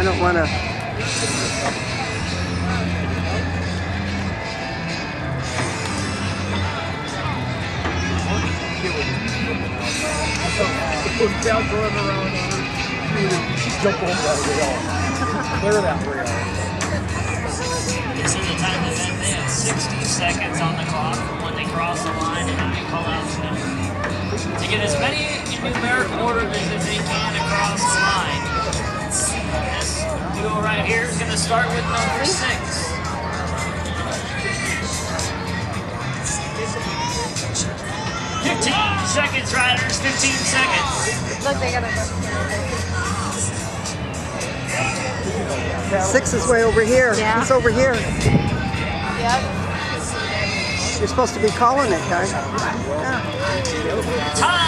I don't want to. Down going around jump over that rail. Clear that. This is a time event. They have 60 seconds on the clock from when they cross the line and I call out to them to get as many in numeric order as they here is going to start with number six. Fifteen seconds, riders. Fifteen seconds. Look, they gotta go. Six is way over here. Yeah. It's over here. Yep. You're supposed to be calling it, guys. Time.